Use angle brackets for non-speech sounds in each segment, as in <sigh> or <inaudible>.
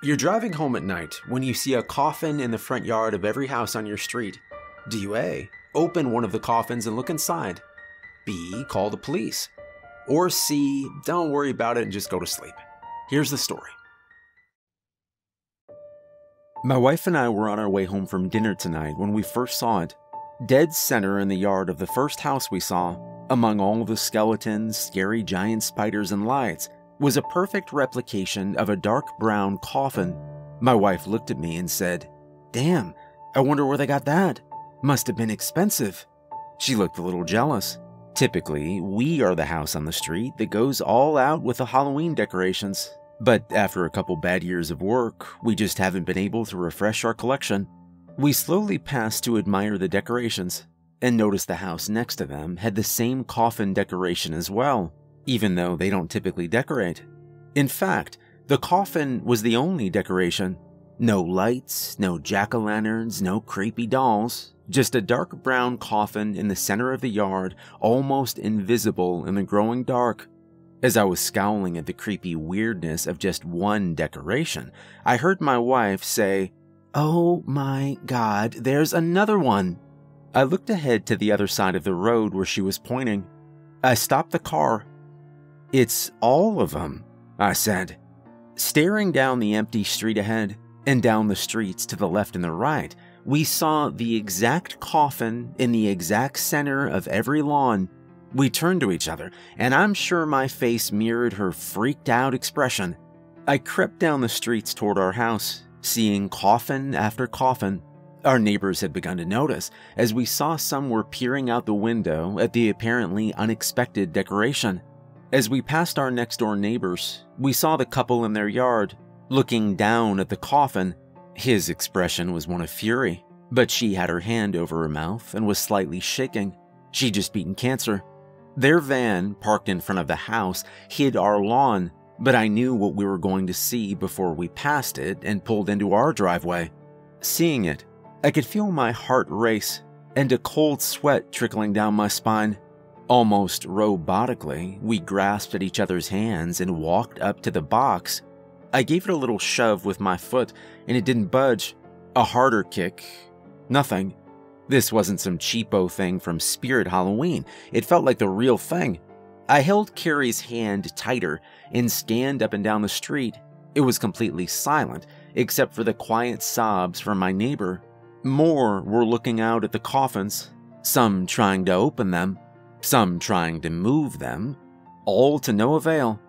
You're driving home at night when you see a coffin in the front yard of every house on your street. Do you A. Open one of the coffins and look inside? B. Call the police? Or C. Don't worry about it and just go to sleep? Here's the story. My wife and I were on our way home from dinner tonight when we first saw it. Dead center in the yard of the first house we saw, among all the skeletons, scary giant spiders, and lights, was a perfect replication of a dark brown coffin. My wife looked at me and said, Damn, I wonder where they got that. Must have been expensive. She looked a little jealous. Typically, we are the house on the street that goes all out with the Halloween decorations. But after a couple bad years of work, we just haven't been able to refresh our collection. We slowly passed to admire the decorations and noticed the house next to them had the same coffin decoration as well even though they don't typically decorate. In fact, the coffin was the only decoration. No lights, no jack o' lanterns, no creepy dolls, just a dark brown coffin in the center of the yard, almost invisible in the growing dark. As I was scowling at the creepy weirdness of just one decoration, I heard my wife say, Oh my god, there's another one. I looked ahead to the other side of the road where she was pointing. I stopped the car it's all of them, I said, staring down the empty street ahead and down the streets to the left and the right. We saw the exact coffin in the exact center of every lawn. We turned to each other, and I'm sure my face mirrored her freaked out expression. I crept down the streets toward our house, seeing coffin after coffin. Our neighbors had begun to notice, as we saw some were peering out the window at the apparently unexpected decoration. As we passed our next door neighbors, we saw the couple in their yard, looking down at the coffin. His expression was one of fury, but she had her hand over her mouth and was slightly shaking. She'd just beaten cancer. Their van, parked in front of the house, hid our lawn, but I knew what we were going to see before we passed it and pulled into our driveway. Seeing it, I could feel my heart race and a cold sweat trickling down my spine. Almost robotically, we grasped at each other's hands and walked up to the box. I gave it a little shove with my foot and it didn't budge. A harder kick. Nothing. This wasn't some cheapo thing from Spirit Halloween. It felt like the real thing. I held Carrie's hand tighter and scanned up and down the street. It was completely silent, except for the quiet sobs from my neighbor. More were looking out at the coffins, some trying to open them, some trying to move them, all to no avail.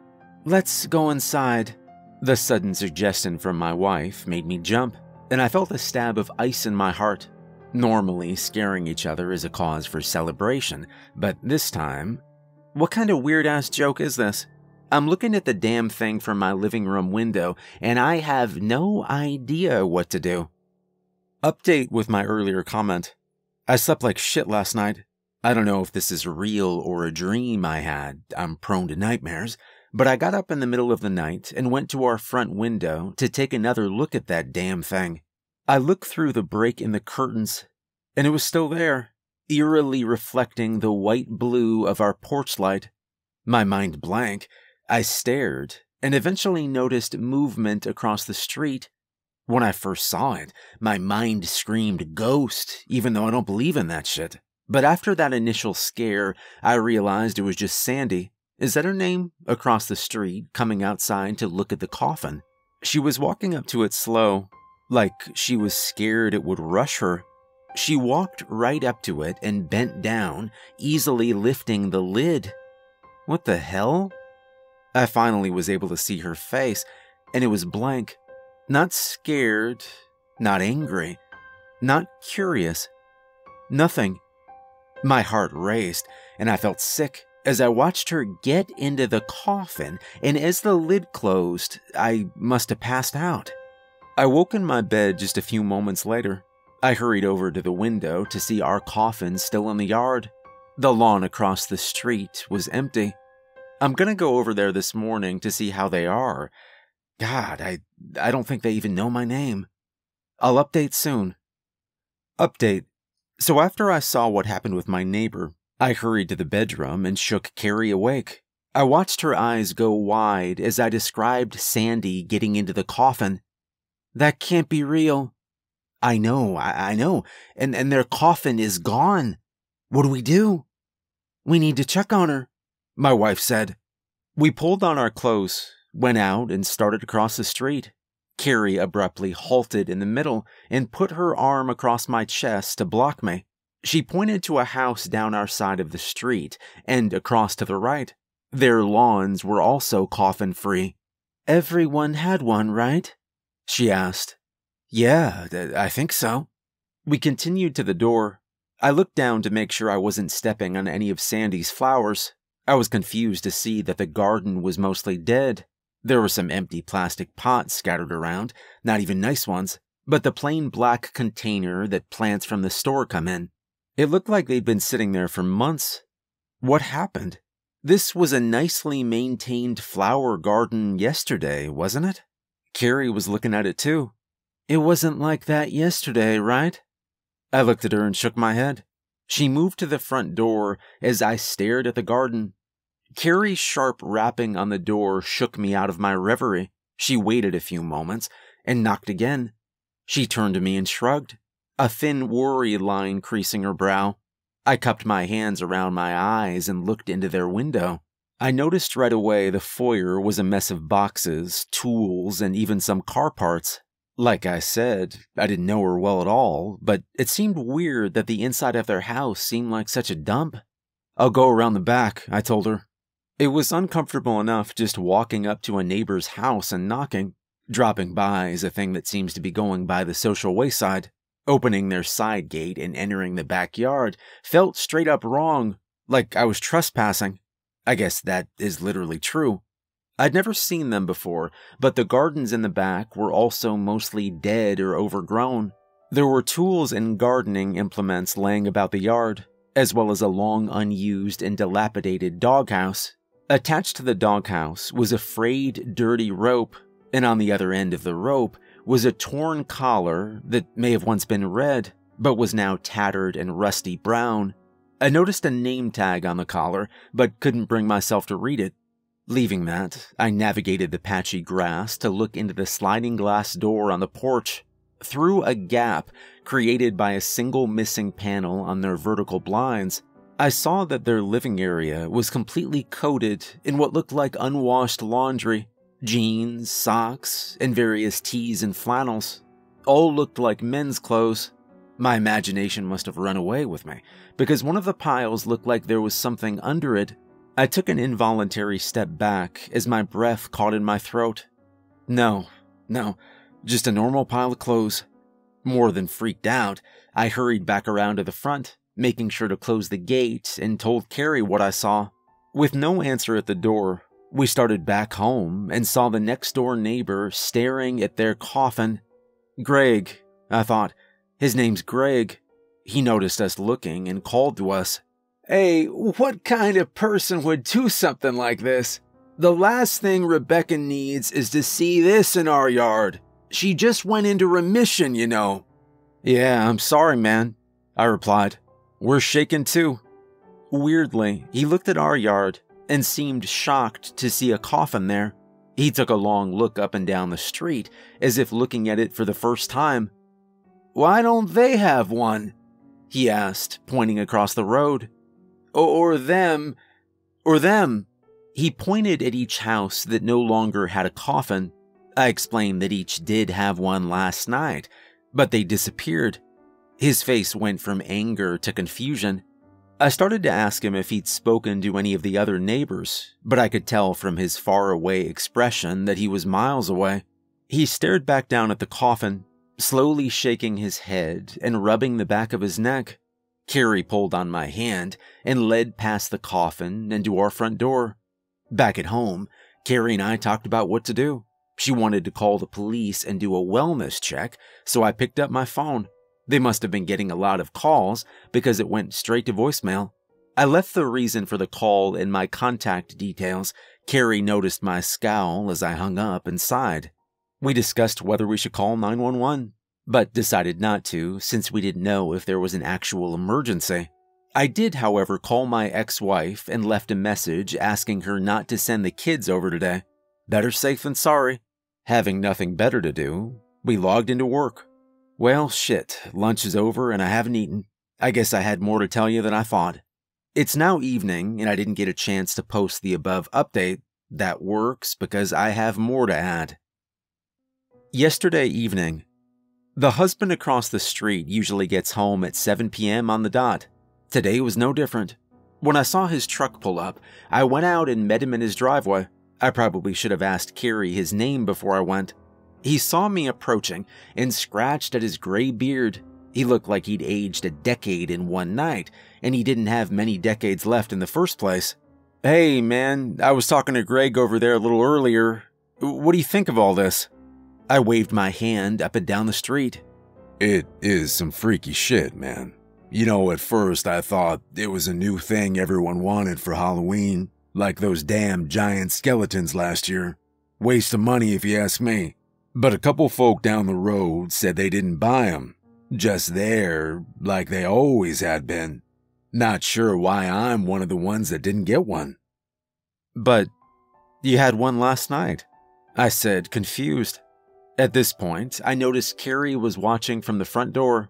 Let's go inside. The sudden suggestion from my wife made me jump, and I felt a stab of ice in my heart. Normally, scaring each other is a cause for celebration, but this time, what kind of weird ass joke is this? I'm looking at the damn thing from my living room window, and I have no idea what to do. Update with my earlier comment. I slept like shit last night. I don't know if this is real or a dream I had. I'm prone to nightmares. But I got up in the middle of the night and went to our front window to take another look at that damn thing. I looked through the break in the curtains, and it was still there, eerily reflecting the white blue of our porch light. My mind blank, I stared and eventually noticed movement across the street. When I first saw it, my mind screamed ghost, even though I don't believe in that shit. But after that initial scare, I realized it was just Sandy. Is that her name? Across the street, coming outside to look at the coffin. She was walking up to it slow, like she was scared it would rush her. She walked right up to it and bent down, easily lifting the lid. What the hell? I finally was able to see her face, and it was blank. Not scared, not angry, not curious. Nothing. My heart raced, and I felt sick as I watched her get into the coffin, and as the lid closed, I must have passed out. I woke in my bed just a few moments later. I hurried over to the window to see our coffin still in the yard. The lawn across the street was empty. I'm gonna go over there this morning to see how they are. God, I, I don't think they even know my name. I'll update soon. Update so after I saw what happened with my neighbor, I hurried to the bedroom and shook Carrie awake. I watched her eyes go wide as I described Sandy getting into the coffin. That can't be real. I know, I, I know. And, and their coffin is gone. What do we do? We need to check on her, my wife said. We pulled on our clothes, went out, and started across the street. Carrie abruptly halted in the middle and put her arm across my chest to block me. She pointed to a house down our side of the street and across to the right. Their lawns were also coffin free. Everyone had one, right? She asked. Yeah, I think so. We continued to the door. I looked down to make sure I wasn't stepping on any of Sandy's flowers. I was confused to see that the garden was mostly dead. There were some empty plastic pots scattered around, not even nice ones, but the plain black container that plants from the store come in. It looked like they'd been sitting there for months. What happened? This was a nicely maintained flower garden yesterday, wasn't it? Carrie was looking at it too. It wasn't like that yesterday, right? I looked at her and shook my head. She moved to the front door as I stared at the garden. Carrie's sharp rapping on the door shook me out of my reverie. She waited a few moments and knocked again. She turned to me and shrugged, a thin worry line creasing her brow. I cupped my hands around my eyes and looked into their window. I noticed right away the foyer was a mess of boxes, tools, and even some car parts. Like I said, I didn't know her well at all, but it seemed weird that the inside of their house seemed like such a dump. I'll go around the back, I told her. It was uncomfortable enough just walking up to a neighbor's house and knocking. Dropping by is a thing that seems to be going by the social wayside. Opening their side gate and entering the backyard felt straight up wrong, like I was trespassing. I guess that is literally true. I'd never seen them before, but the gardens in the back were also mostly dead or overgrown. There were tools and gardening implements laying about the yard, as well as a long unused and dilapidated doghouse. Attached to the doghouse was a frayed, dirty rope, and on the other end of the rope was a torn collar that may have once been red, but was now tattered and rusty brown. I noticed a name tag on the collar, but couldn't bring myself to read it. Leaving that, I navigated the patchy grass to look into the sliding glass door on the porch. Through a gap created by a single missing panel on their vertical blinds, I saw that their living area was completely coated in what looked like unwashed laundry jeans, socks, and various tees and flannels. All looked like men's clothes. My imagination must have run away with me, because one of the piles looked like there was something under it I took an involuntary step back as my breath caught in my throat. No, no, just a normal pile of clothes. More than freaked out, I hurried back around to the front, making sure to close the gate, and told Carrie what I saw. With no answer at the door, we started back home and saw the next door neighbor staring at their coffin. Greg, I thought. His name's Greg. He noticed us looking and called to us. Hey, what kind of person would do something like this? The last thing Rebecca needs is to see this in our yard. She just went into remission, you know. Yeah, I'm sorry, man, I replied. We're shaken too. Weirdly, he looked at our yard and seemed shocked to see a coffin there. He took a long look up and down the street, as if looking at it for the first time. Why don't they have one? He asked, pointing across the road or them, or them. He pointed at each house that no longer had a coffin. I explained that each did have one last night, but they disappeared. His face went from anger to confusion. I started to ask him if he'd spoken to any of the other neighbors, but I could tell from his faraway expression that he was miles away. He stared back down at the coffin, slowly shaking his head and rubbing the back of his neck. Carrie pulled on my hand and led past the coffin and to our front door. Back at home, Carrie and I talked about what to do. She wanted to call the police and do a wellness check, so I picked up my phone. They must have been getting a lot of calls because it went straight to voicemail. I left the reason for the call in my contact details. Carrie noticed my scowl as I hung up and sighed. We discussed whether we should call 911 but decided not to since we didn't know if there was an actual emergency. I did, however, call my ex wife and left a message asking her not to send the kids over today. Better safe than sorry. Having nothing better to do, We logged into work. Well, shit, lunch is over and I haven't eaten. I guess I had more to tell you than I thought. It's now evening and I didn't get a chance to post the above update. That works because I have more to add. Yesterday evening, the husband across the street usually gets home at 7 p.m. on the dot. Today was no different. When I saw his truck pull up, I went out and met him in his driveway. I probably should have asked Carrie his name before I went. He saw me approaching and scratched at his gray beard. He looked like he'd aged a decade in one night, and he didn't have many decades left in the first place. Hey, man, I was talking to Greg over there a little earlier. What do you think of all this? I waved my hand up and down the street. It is some freaky shit, man. You know, at first I thought it was a new thing everyone wanted for Halloween, like those damn giant skeletons last year. Waste of money if you ask me. But a couple folk down the road said they didn't buy 'em, just there like they always had been. Not sure why I'm one of the ones that didn't get one. But you had one last night, I said, confused. At this point, I noticed Carrie was watching from the front door.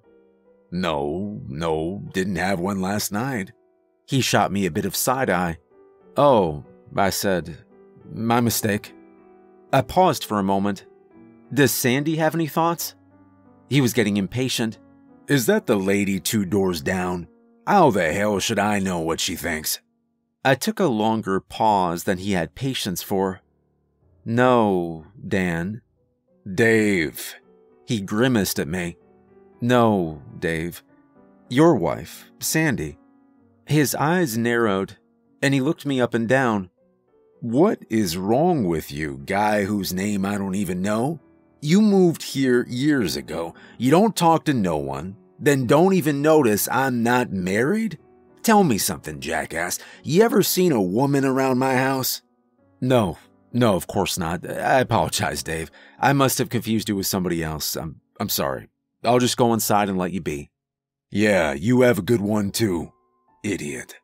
No, no, didn't have one last night. He shot me a bit of side eye. Oh, I said, my mistake. I paused for a moment, does Sandy have any thoughts? He was getting impatient. Is that the lady two doors down? How the hell should I know what she thinks? I took a longer pause than he had patience for. No, Dan. Dave. He grimaced at me. No, Dave. Your wife, Sandy. His eyes narrowed, and he looked me up and down. What is wrong with you, guy whose name I don't even know? You moved here years ago. You don't talk to no one. Then don't even notice I'm not married? Tell me something, jackass. You ever seen a woman around my house? No, no, of course not. I apologize, Dave. I must have confused you with somebody else. I'm, I'm sorry. I'll just go inside and let you be. Yeah, you have a good one too, idiot.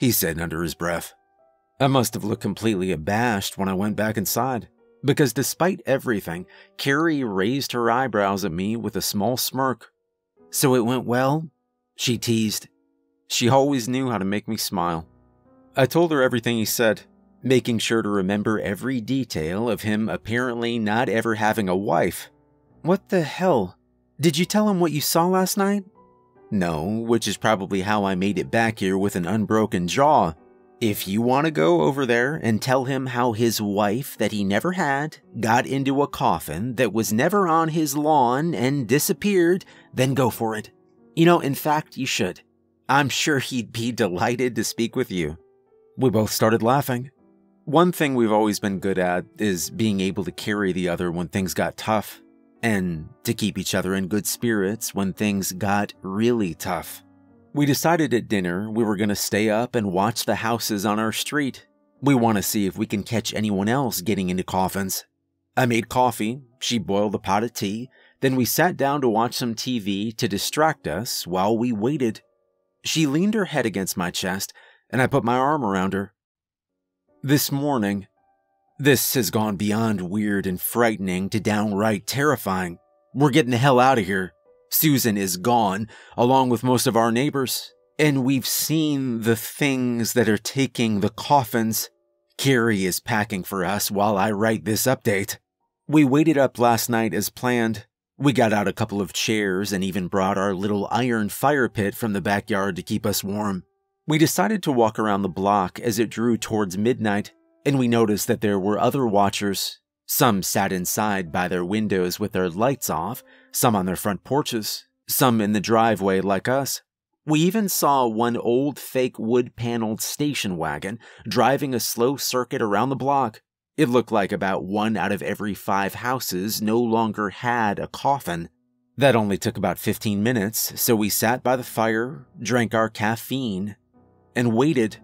He said under his breath. I must have looked completely abashed when I went back inside because despite everything, Carrie raised her eyebrows at me with a small smirk. So it went well? She teased. She always knew how to make me smile. I told her everything he said, making sure to remember every detail of him apparently not ever having a wife. What the hell? Did you tell him what you saw last night? No, which is probably how I made it back here with an unbroken jaw. If you want to go over there and tell him how his wife, that he never had, got into a coffin that was never on his lawn and disappeared, then go for it. You know, in fact, you should. I'm sure he'd be <laughs> delighted to speak with you. We both started laughing. One thing we've always been good at is being able to carry the other when things got tough, and to keep each other in good spirits when things got really tough. We decided at dinner we were going to stay up and watch the houses on our street. We want to see if we can catch anyone else getting into coffins. I made coffee, she boiled a pot of tea, then we sat down to watch some TV to distract us while we waited. She leaned her head against my chest, and I put my arm around her. This morning, this has gone beyond weird and frightening to downright terrifying. We're getting the hell out of here. Susan is gone, along with most of our neighbors, and we've seen the things that are taking the coffins. Carrie is packing for us while I write this update. We waited up last night as planned. We got out a couple of chairs and even brought our little iron fire pit from the backyard to keep us warm. We decided to walk around the block as it drew towards midnight, and we noticed that there were other watchers. Some sat inside by their windows with their lights off, some on their front porches, some in the driveway like us. We even saw one old fake wood paneled station wagon driving a slow circuit around the block. It looked like about one out of every five houses no longer had a coffin. That only took about 15 minutes, so we sat by the fire, drank our caffeine, and waited.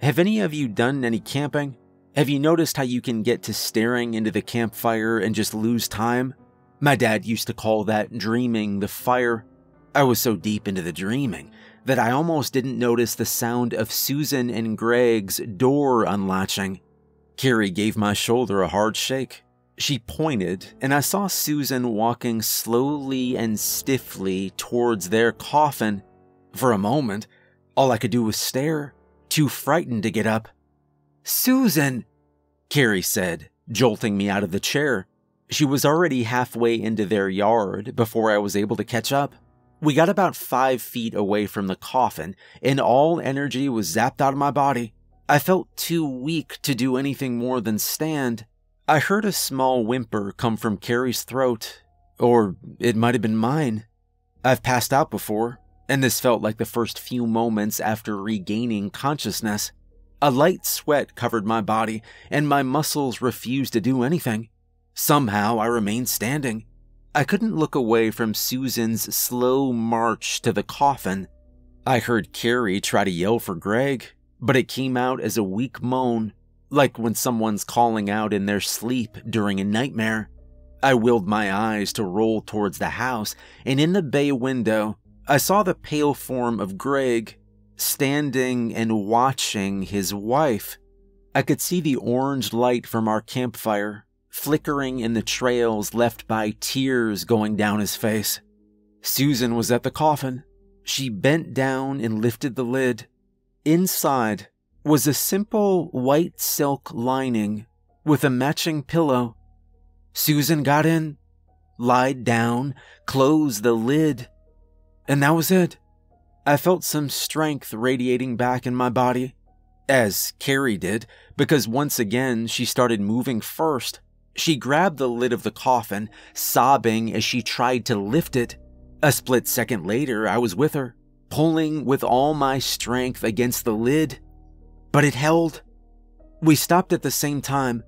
Have any of you done any camping? Have you noticed how you can get to staring into the campfire and just lose time? My dad used to call that dreaming the fire. I was so deep into the dreaming that I almost didn't notice the sound of Susan and Greg's door unlatching. Carrie gave my shoulder a hard shake. She pointed, and I saw Susan walking slowly and stiffly towards their coffin. For a moment, all I could do was stare, too frightened to get up. Susan, Carrie said, jolting me out of the chair. She was already halfway into their yard before I was able to catch up. We got about five feet away from the coffin, and all energy was zapped out of my body. I felt too weak to do anything more than stand. I heard a small whimper come from Carrie's throat, or it might have been mine. I've passed out before, and this felt like the first few moments after regaining consciousness. A light sweat covered my body, and my muscles refused to do anything. Somehow I remained standing. I couldn't look away from Susan's slow march to the coffin. I heard Carrie try to yell for Greg, but it came out as a weak moan like when someone's calling out in their sleep during a nightmare. I willed my eyes to roll towards the house, and in the bay window, I saw the pale form of Greg standing and watching his wife. I could see the orange light from our campfire flickering in the trails left by tears going down his face. Susan was at the coffin. She bent down and lifted the lid. Inside, was a simple white silk lining with a matching pillow. Susan got in, lied down, closed the lid, and that was it. I felt some strength radiating back in my body, as Carrie did, because once again she started moving first. She grabbed the lid of the coffin, sobbing as she tried to lift it. A split second later, I was with her, pulling with all my strength against the lid but it held. We stopped at the same time.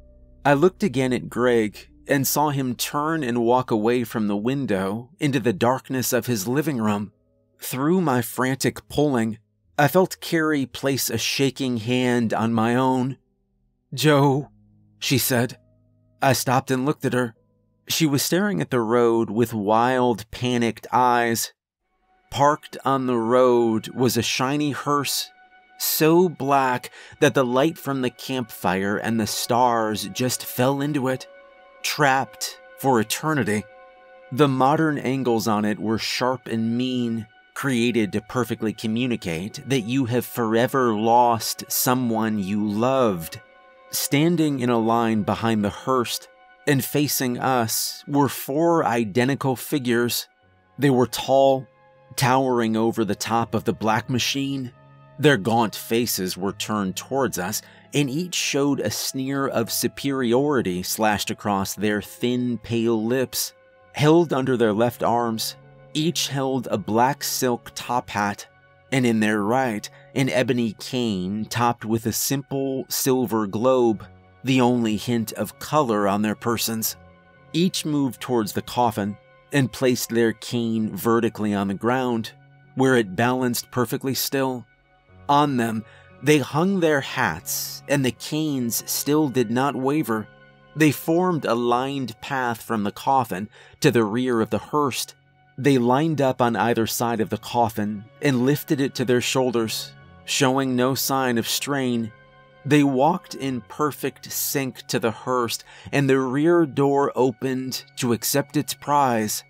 I looked again at Greg and saw him turn and walk away from the window into the darkness of his living room. Through my frantic pulling, I felt Carrie place a shaking hand on my own. Joe, she said. I stopped and looked at her. She was staring at the road with wild, panicked eyes. Parked on the road was a shiny hearse so black that the light from the campfire and the stars just fell into it, trapped for eternity. The modern angles on it were sharp and mean, created to perfectly communicate that you have forever lost someone you loved. Standing in a line behind the hearse and facing us were four identical figures. They were tall, towering over the top of the black machine, their gaunt faces were turned towards us, and each showed a sneer of superiority slashed across their thin, pale lips. Held under their left arms, each held a black silk top hat, and in their right, an ebony cane topped with a simple silver globe, the only hint of color on their persons. Each moved towards the coffin and placed their cane vertically on the ground, where it balanced perfectly still on them, they hung their hats, and the canes still did not waver. They formed a lined path from the coffin to the rear of the hearse. They lined up on either side of the coffin and lifted it to their shoulders, showing no sign of strain. They walked in perfect sync to the hearse, and the rear door opened to accept its prize.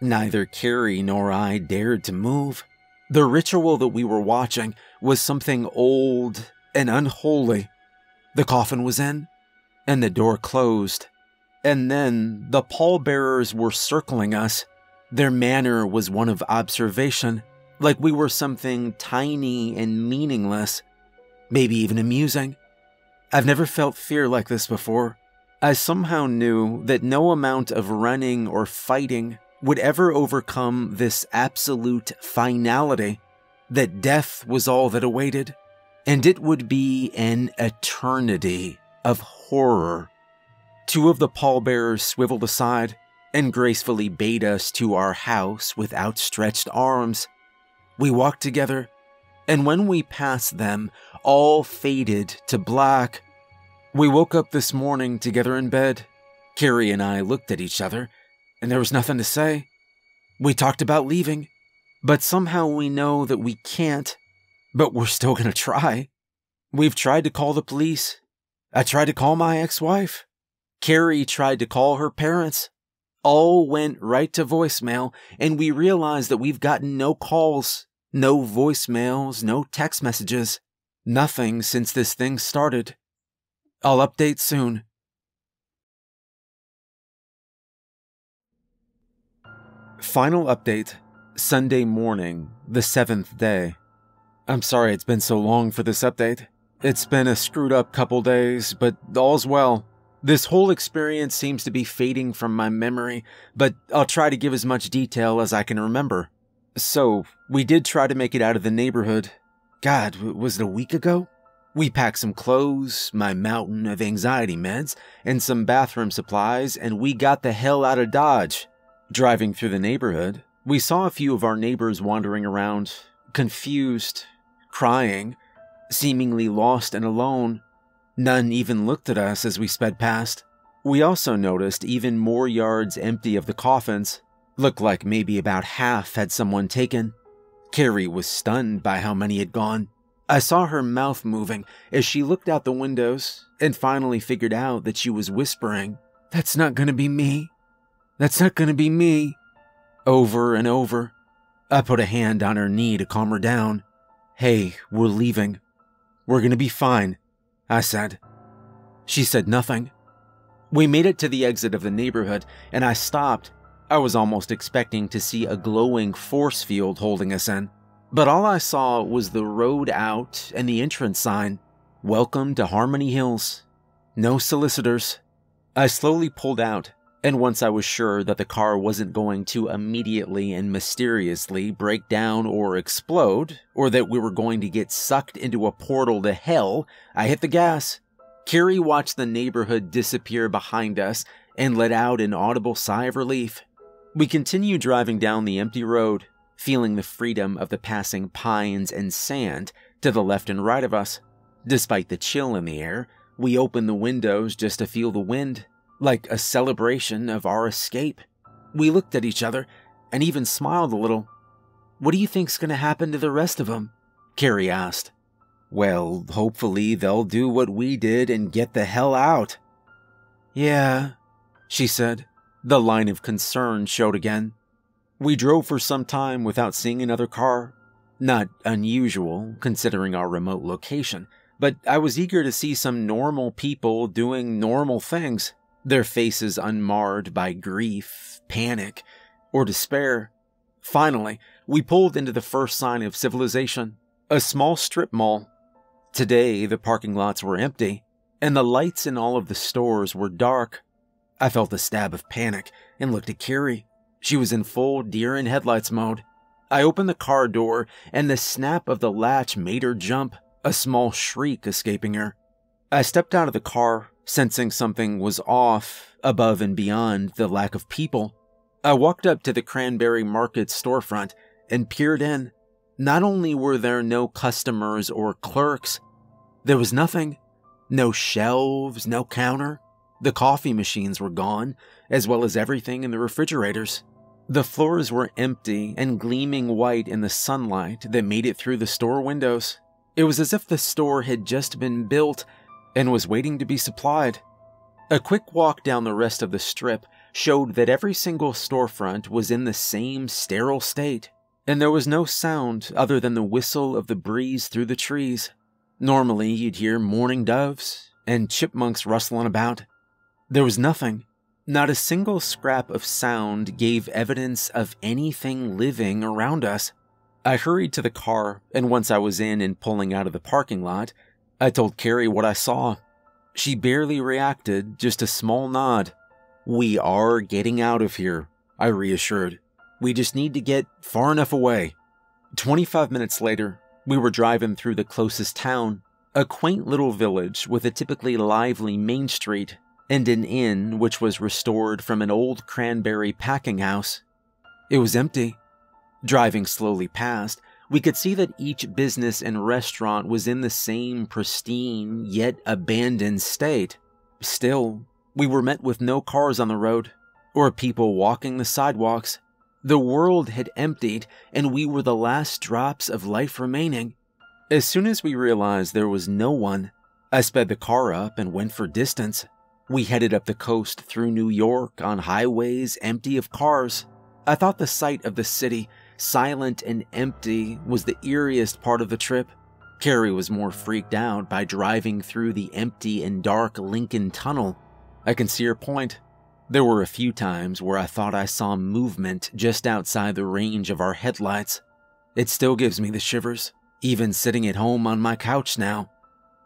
Neither Carrie nor I dared to move. The ritual that we were watching was something old and unholy. The coffin was in, and the door closed. And then the pallbearers were circling us. Their manner was one of observation, like we were something tiny and meaningless, maybe even amusing. I've never felt fear like this before. I somehow knew that no amount of running or fighting would ever overcome this absolute finality that death was all that awaited, and it would be an eternity of horror. Two of the pallbearers swiveled aside and gracefully bade us to our house with outstretched arms. We walked together, and when we passed them, all faded to black. We woke up this morning together in bed. Carrie and I looked at each other and there was nothing to say. We talked about leaving, but somehow we know that we can't, but we're still gonna try. We've tried to call the police. I tried to call my ex wife. Carrie tried to call her parents. All went right to voicemail, and we realized that we've gotten no calls, no voicemails, no text messages, nothing since this thing started. I'll update soon. Final update Sunday morning, the seventh day. I'm sorry it's been so long for this update. It's been a screwed up couple days, but all's well. This whole experience seems to be fading from my memory, but I'll try to give as much detail as I can remember. So, we did try to make it out of the neighborhood. God, was it a week ago? We packed some clothes, my mountain of anxiety meds, and some bathroom supplies, and we got the hell out of Dodge. Driving through the neighborhood, we saw a few of our neighbors wandering around, confused, crying, seemingly lost and alone. None even looked at us as we sped past. We also noticed even more yards empty of the coffins. Looked like maybe about half had someone taken. Carrie was stunned by how many had gone. I saw her mouth moving as she looked out the windows and finally figured out that she was whispering, That's not gonna be me. That's not gonna be me. Over and over. I put a hand on her knee to calm her down. Hey, we're leaving. We're gonna be fine. I said. She said nothing. We made it to the exit of the neighborhood, and I stopped. I was almost expecting to see a glowing force field holding us in, but all I saw was the road out and the entrance sign Welcome to Harmony Hills. No solicitors. I slowly pulled out, and once I was sure that the car wasn't going to immediately and mysteriously break down or explode, or that we were going to get sucked into a portal to hell, I hit the gas. Carrie watched the neighborhood disappear behind us and let out an audible sigh of relief. We continued driving down the empty road, feeling the freedom of the passing pines and sand to the left and right of us. Despite the chill in the air, we opened the windows just to feel the wind like a celebration of our escape. We looked at each other and even smiled a little. What do you think's going to happen to the rest of them? Carrie asked. Well, hopefully they'll do what we did and get the hell out. Yeah, she said. The line of concern showed again. We drove for some time without seeing another car. Not unusual, considering our remote location, but I was eager to see some normal people doing normal things their faces unmarred by grief, panic, or despair. Finally, we pulled into the first sign of civilization a small strip mall. Today, the parking lots were empty, and the lights in all of the stores were dark. I felt a stab of panic and looked at Carrie. She was in full deer in headlights mode. I opened the car door, and the snap of the latch made her jump, a small shriek escaping her. I stepped out of the car Sensing something was off above and beyond the lack of people, I walked up to the Cranberry Market storefront and peered in. Not only were there no customers or clerks, there was nothing. No shelves, no counter. The coffee machines were gone, as well as everything in the refrigerators. The floors were empty and gleaming white in the sunlight that made it through the store windows. It was as if the store had just been built and was waiting to be supplied. A quick walk down the rest of the strip showed that every single storefront was in the same sterile state, and there was no sound other than the whistle of the breeze through the trees. Normally, you'd hear mourning doves and chipmunks rustling about. There was nothing. Not a single scrap of sound gave evidence of anything living around us. I hurried to the car, and once I was in and pulling out of the parking lot, I told Carrie what I saw. She barely reacted, just a small nod. We are getting out of here, I reassured. We just need to get far enough away. 25 minutes later, we were driving through the closest town, a quaint little village with a typically lively main street and an inn which was restored from an old cranberry packing house. It was empty. Driving slowly past, we could see that each business and restaurant was in the same pristine yet abandoned state. Still, we were met with no cars on the road or people walking the sidewalks. The world had emptied, and we were the last drops of life remaining. As soon as we realized there was no one, I sped the car up and went for distance. We headed up the coast through New York on highways empty of cars. I thought the sight of the city, silent and empty, was the eeriest part of the trip. Carrie was more freaked out by driving through the empty and dark Lincoln Tunnel. I can see her point. There were a few times where I thought I saw movement just outside the range of our headlights. It still gives me the shivers, even sitting at home on my couch now.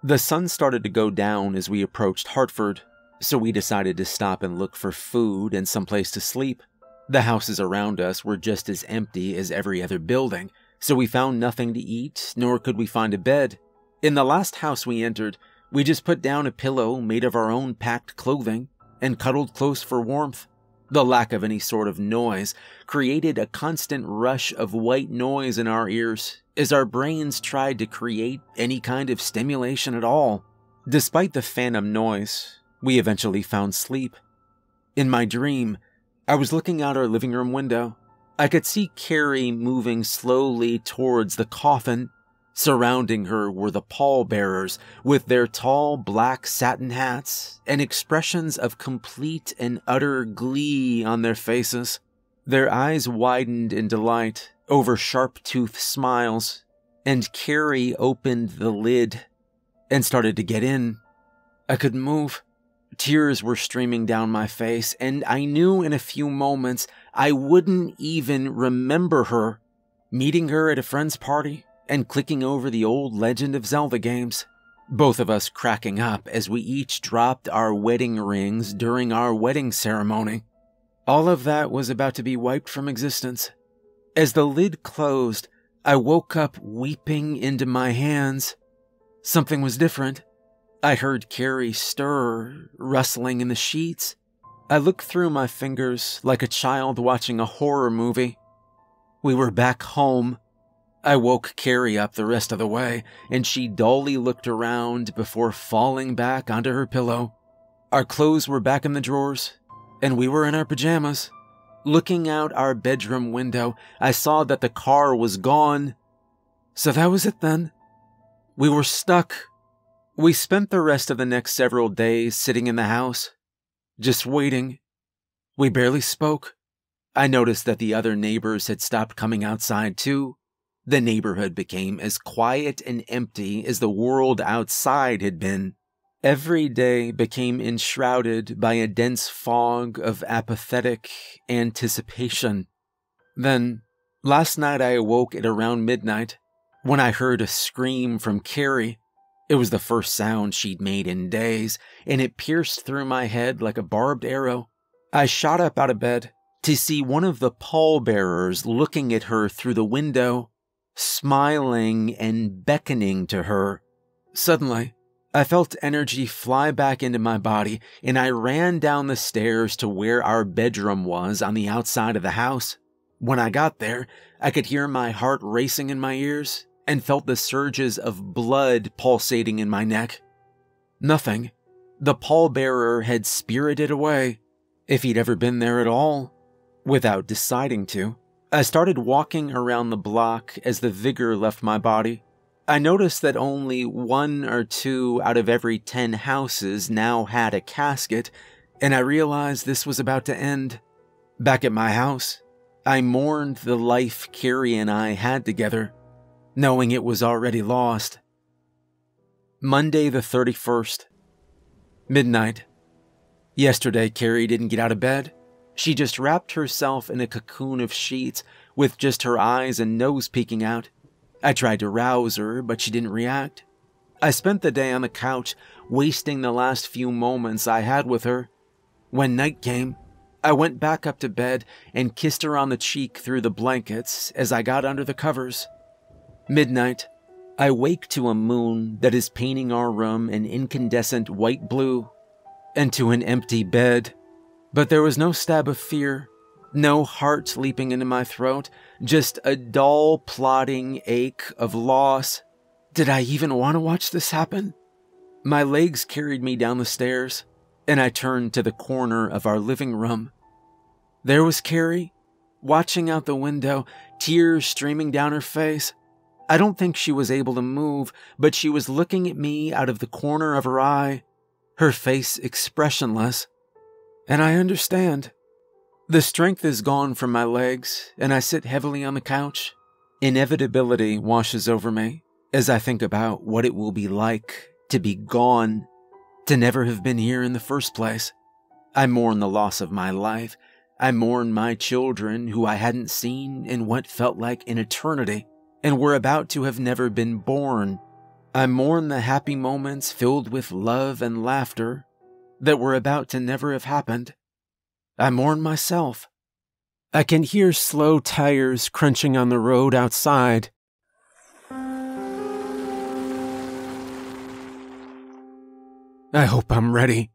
The sun started to go down as we approached Hartford, so we decided to stop and look for food and someplace to sleep. The houses around us were just as empty as every other building, so we found nothing to eat, nor could we find a bed. In the last house we entered, we just put down a pillow made of our own packed clothing and cuddled close for warmth. The lack of any sort of noise created a constant rush of white noise in our ears as our brains tried to create any kind of stimulation at all. Despite the phantom noise, we eventually found sleep. In my dream, I was looking out our living room window. I could see Carrie moving slowly towards the coffin Surrounding her were the pallbearers with their tall black satin hats and expressions of complete and utter glee on their faces. Their eyes widened in delight over sharp toothed smiles, and Carrie opened the lid and started to get in. I couldn't move. Tears were streaming down my face, and I knew in a few moments I wouldn't even remember her. Meeting her at a friend's party, and clicking over the old Legend of Zelda games, both of us cracking up as we each dropped our wedding rings during our wedding ceremony. All of that was about to be wiped from existence. As the lid closed, I woke up weeping into my hands. Something was different. I heard Carrie stir, rustling in the sheets. I looked through my fingers like a child watching a horror movie. We were back home, I woke Carrie up the rest of the way, and she dully looked around before falling back onto her pillow. Our clothes were back in the drawers, and we were in our pajamas. Looking out our bedroom window, I saw that the car was gone. So that was it then. We were stuck. We spent the rest of the next several days sitting in the house, just waiting. We barely spoke. I noticed that the other neighbors had stopped coming outside too the neighborhood became as quiet and empty as the world outside had been. Every day became enshrouded by a dense fog of apathetic anticipation. Then, last night I awoke at around midnight when I heard a scream from Carrie. It was the first sound she'd made in days, and it pierced through my head like a barbed arrow. I shot up out of bed to see one of the pallbearers looking at her through the window smiling and beckoning to her. Suddenly, I felt energy fly back into my body, and I ran down the stairs to where our bedroom was on the outside of the house. When I got there, I could hear my heart racing in my ears and felt the surges of blood pulsating in my neck. Nothing. The pallbearer had spirited away, if he'd ever been there at all, without deciding to. I started walking around the block as the vigor left my body. I noticed that only one or two out of every ten houses now had a casket, and I realized this was about to end. Back at my house, I mourned the life Carrie and I had together, knowing it was already lost. Monday the 31st, midnight. Yesterday, Carrie didn't get out of bed. She just wrapped herself in a cocoon of sheets with just her eyes and nose peeking out. I tried to rouse her, but she didn't react. I spent the day on the couch, wasting the last few moments I had with her. When night came, I went back up to bed and kissed her on the cheek through the blankets as I got under the covers. Midnight, I wake to a moon that is painting our room an incandescent white blue, and to an empty bed but there was no stab of fear, no heart leaping into my throat, just a dull, plodding ache of loss. Did I even want to watch this happen? My legs carried me down the stairs, and I turned to the corner of our living room. There was Carrie, watching out the window, tears streaming down her face. I don't think she was able to move, but she was looking at me out of the corner of her eye. her face expressionless. And I understand. The strength is gone from my legs, and I sit heavily on the couch. Inevitability washes over me as I think about what it will be like to be gone, to never have been here in the first place. I mourn the loss of my life. I mourn my children who I hadn't seen in what felt like an eternity and were about to have never been born. I mourn the happy moments filled with love and laughter that were about to never have happened. I mourn myself. I can hear slow tires crunching on the road outside. I hope I'm ready.